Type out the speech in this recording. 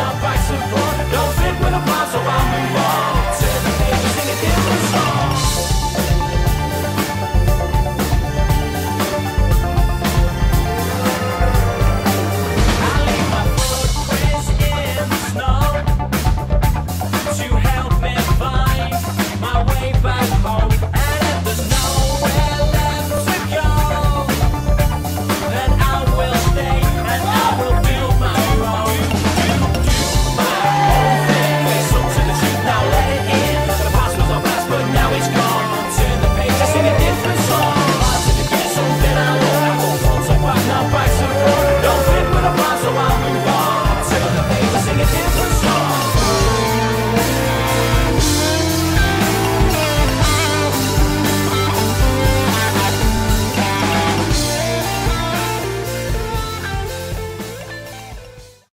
somebody.